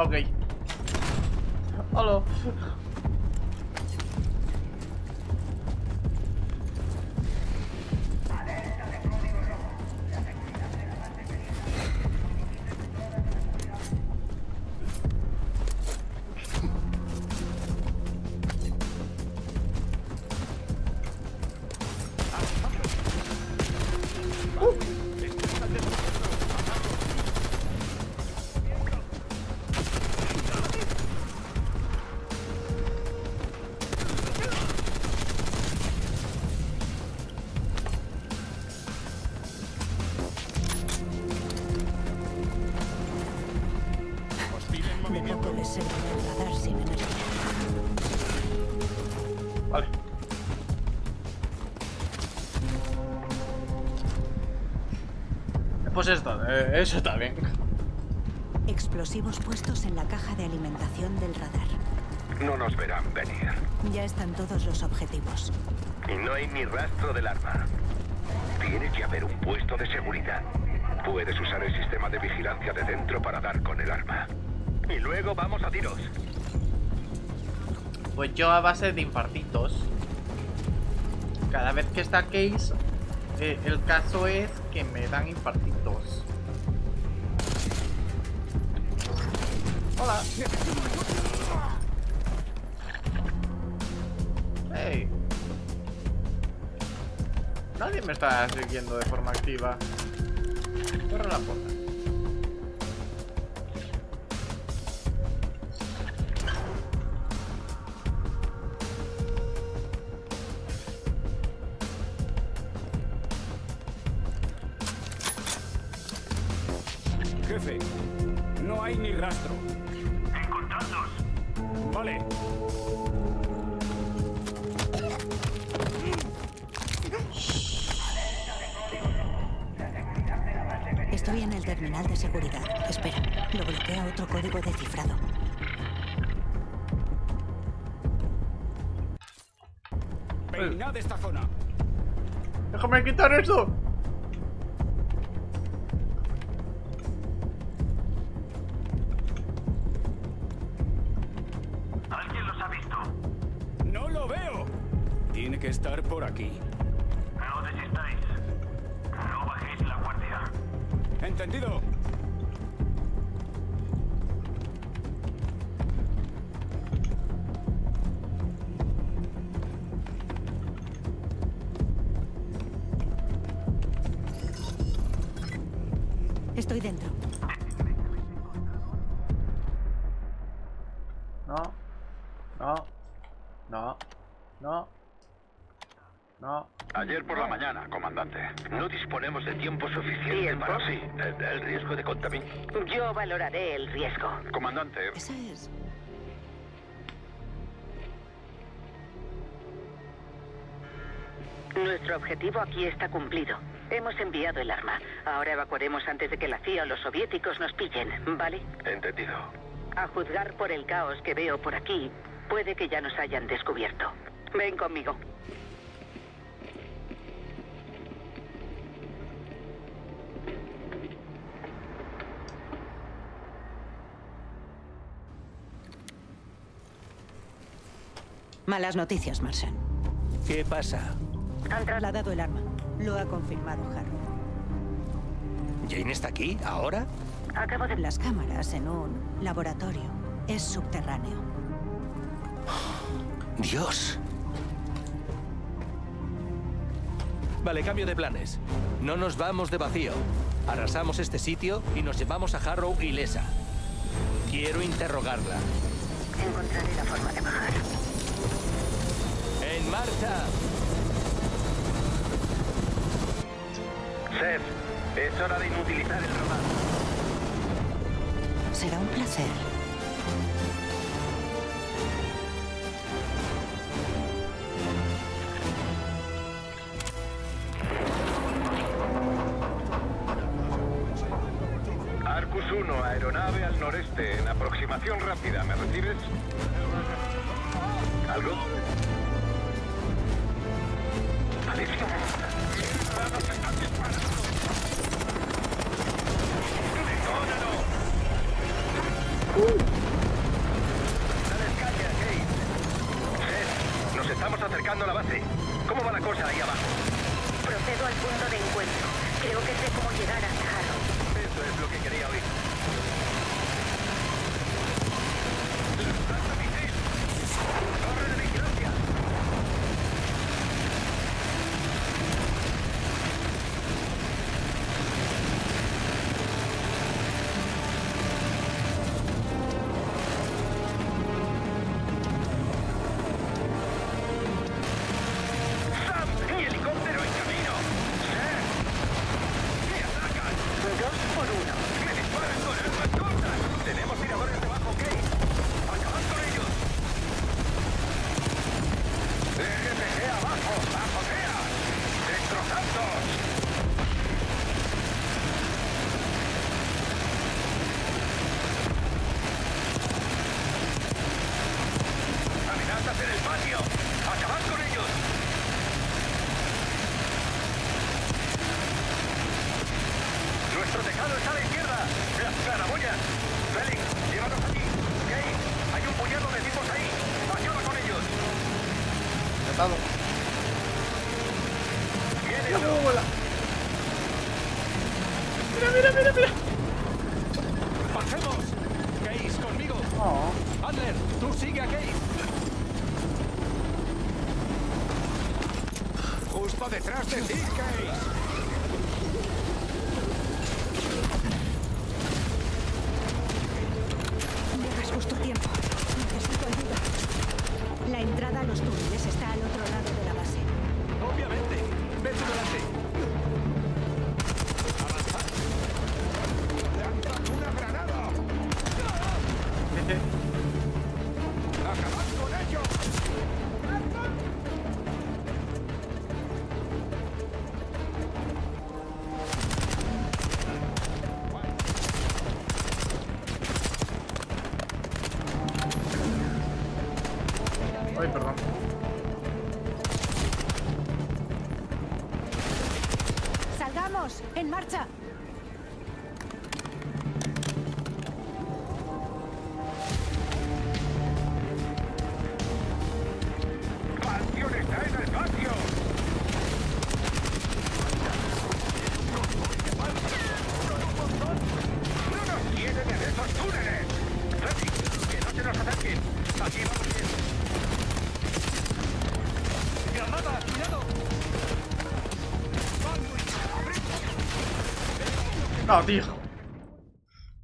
Ok. Ok. Hola. Radar sin energía. Vale. Pues esto, eh, eso está bien. Explosivos puestos en la caja de alimentación del radar. No nos verán venir. Ya están todos los objetivos. Y no hay ni rastro del arma. Tiene que haber un puesto de seguridad. Puedes usar el sistema de vigilancia de dentro para dar con el arma. Y luego vamos a tiros. Pues yo a base de infartitos. Cada vez que está Case, eh, el caso es que me dan infartitos. Hola. Hey. Nadie me está siguiendo de forma activa. Cierra la puerta. Jefe, no hay ni rastro. Encontradlos. Vale. Estoy en el terminal de seguridad. Espera, lo bloquea otro código descifrado. Peinad esta zona. ¡Déjame quitar eso! Tiene que estar por aquí. No desistáis. No bajéis la guardia. ¿Entendido? Estoy dentro. Tiempo suficiente para... Sí, el, el riesgo de contaminación. Yo valoraré el riesgo. Comandante, Esa es. Nuestro objetivo aquí está cumplido. Hemos enviado el arma. Ahora evacuaremos antes de que la CIA o los soviéticos nos pillen, ¿vale? entendido. A juzgar por el caos que veo por aquí, puede que ya nos hayan descubierto. Ven conmigo. Malas noticias, Marsan. ¿Qué pasa? Han trasladado el arma. Lo ha confirmado Harrow. ¿Jane está aquí? ¿Ahora? Acabo de... Las cámaras en un laboratorio. Es subterráneo. Dios. Vale, cambio de planes. No nos vamos de vacío. Arrasamos este sitio y nos llevamos a Harrow ilesa. Quiero interrogarla. Encontraré la forma de bajar. ¡En marcha! Seth, es hora de inutilizar el radar. Será un placer. Arcus 1, aeronave al noreste, en aproximación rápida. ¿Me estamos acercando a la base. ¿Cómo va la cosa ahí abajo? Procedo al punto de encuentro. Creo que sé cómo llegar hasta Harrow. Eso es lo que quería oír. matado. Mira, mira, mira, mira. ¡Bajemos! Case, conmigo. Oh. Adler, tú sigue a Case. Justo detrás de ti, Case.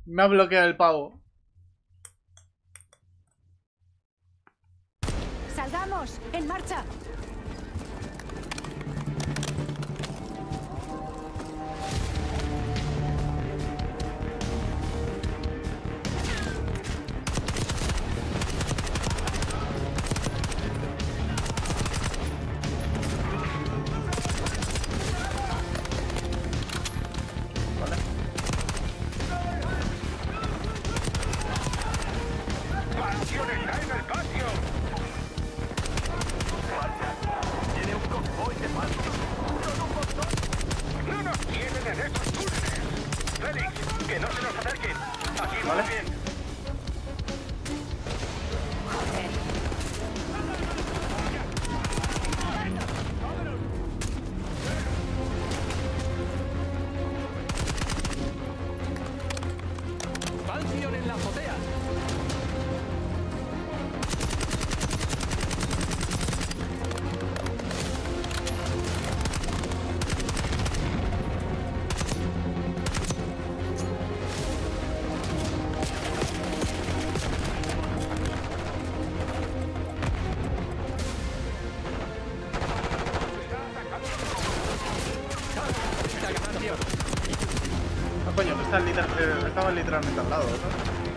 Me ha bloqueado el pavo. Está literal- eh, estaba literalmente al lado, ¿no?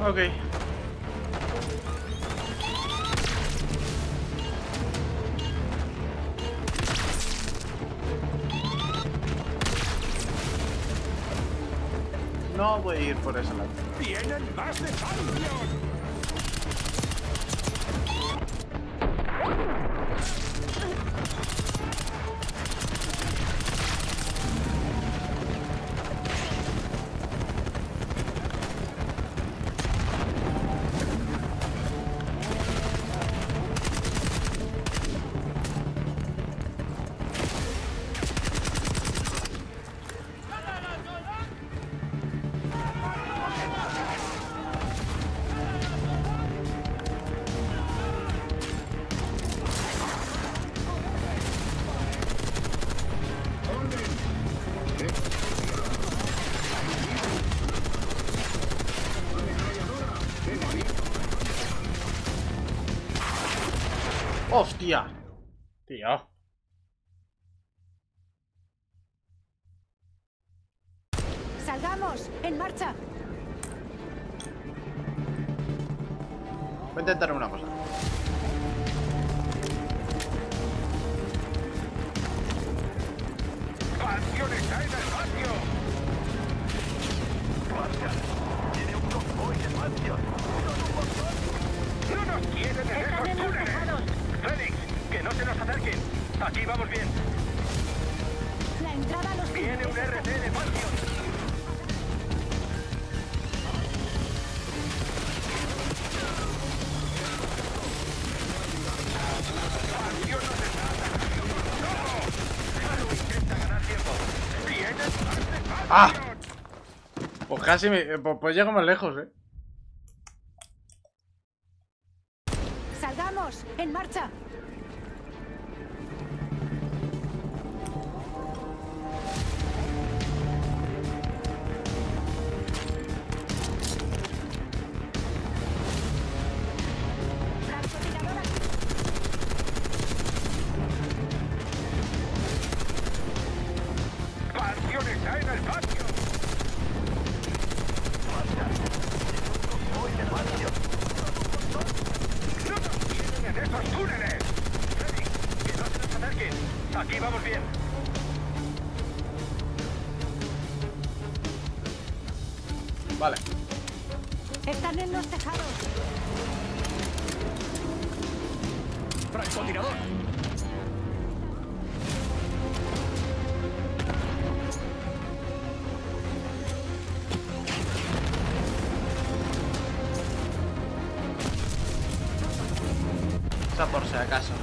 Ok. No voy a ir por ese lado. ¡Vienen más de Pantheon! ¡Hostia! Tío. ¡Salgamos! ¡En marcha! Voy a intentar una cosa. Tiene un convoy No nos quieren un túneles está- RT de Falcon. Falcon nos está atacando. ¡No! Haru intenta ganar tiempo. ¡Tienes más de Falcon! ¡Ah! Pues casi me... Pues, pues llego más lejos, eh. ¡En marcha!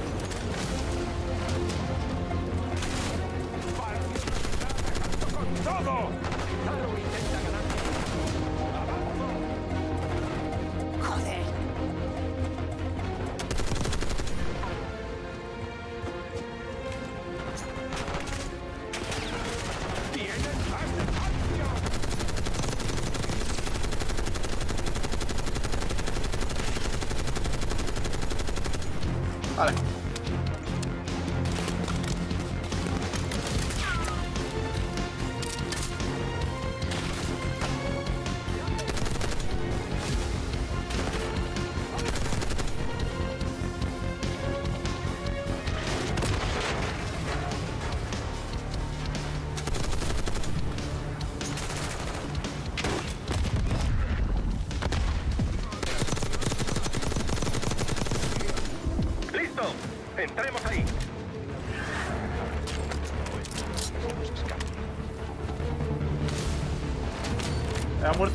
Acaso. ¡Con todo! ¡Joder!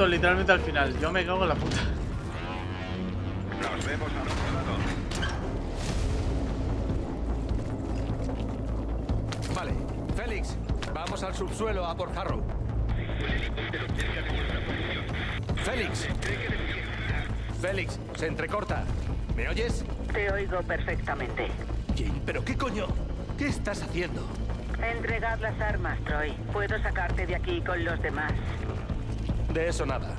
Literalmente al final. Yo me cago en la puta. Nos vemos al otro lado. Vale. Félix, vamos al subsuelo a por Harrow. Félix. Félix, se entrecorta. ¿Me oyes? Te oigo perfectamente. Jane, ¿pero qué coño? ¿Qué estás haciendo? Entregad las armas, Troy. Puedo sacarte de aquí con los demás. De eso nada.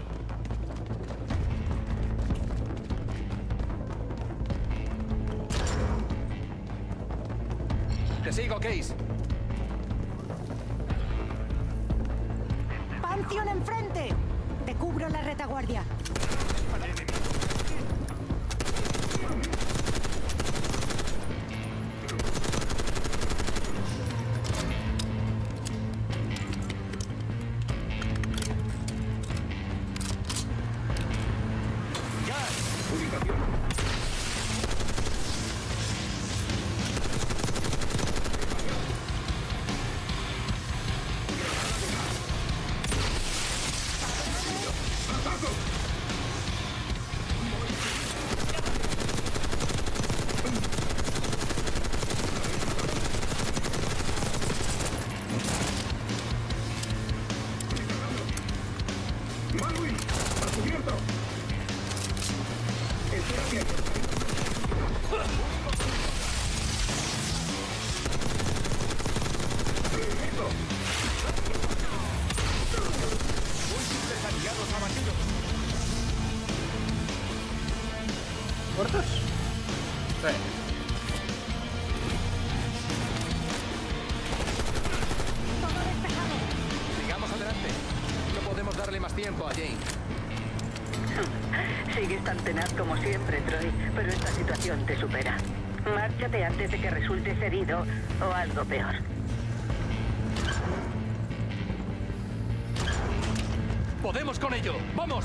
Te sigo, Case. ¡Pantheon enfrente! Te cubro la retaguardia. Más tiempo a Jane. Sigues tan tenaz como siempre, Troy, pero esta situación te supera. Márchate antes de que resultes herido o algo peor. ¡Podemos con ello! ¡Vamos!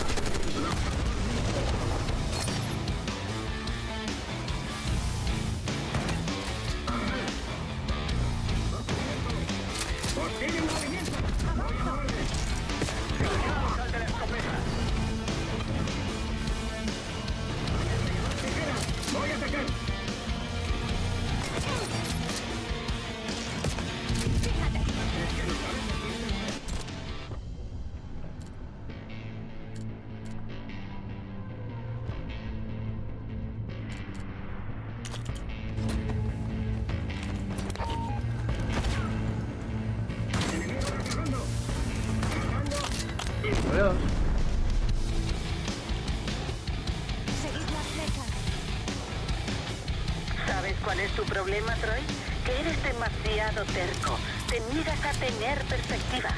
Problema, Troy? Que eres demasiado terco. Te niegas a tener perspectiva.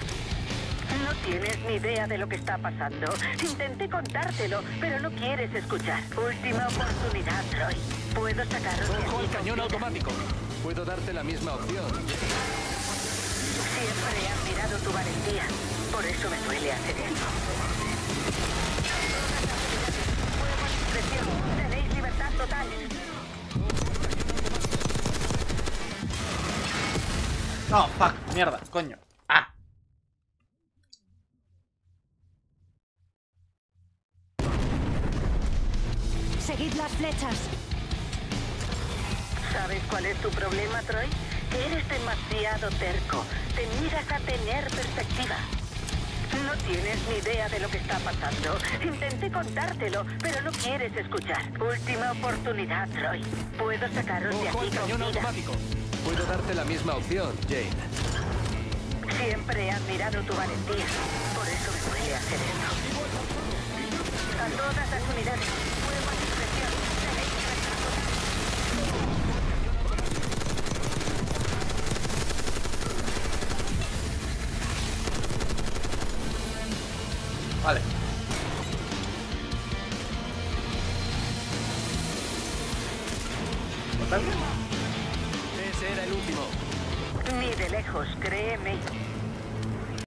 No tienes ni idea de lo que está pasando. Intenté contártelo, pero no quieres escuchar. Última oportunidad, Troy. Puedo sacaros Ojo cañón vida. automático. Puedo darte la misma opción. Siempre he admirado tu valentía. Por eso me duele hacer esto. Tenéis libertad total. No, fuck, mierda, coño. Ah. Seguid las flechas. ¿Sabes cuál es tu problema, Troy? Que eres demasiado terco. Te niegas a tener perspectiva. No tienes ni idea de lo que está pasando. Intenté contártelo, pero no quieres escuchar. Última oportunidad, Troy. Puedo sacaros de aquí con vida. automático. Puedo darte la misma opción, Jane. Siempre he admirado tu valentía. Por eso me duele hacer esto. A todas las unidades,